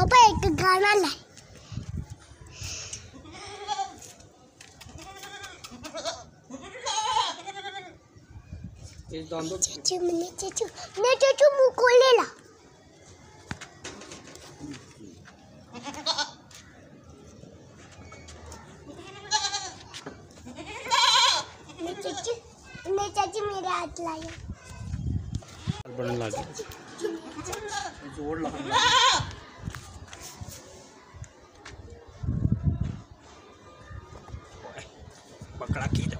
एक गाना लाए चाचू मैंने चाचू मैं चाचू मुँह खोले ला मैं चाचू मैं चाचू मेरे हाथ लाया। बनने लग। जोड़ लगा। पकड़ा की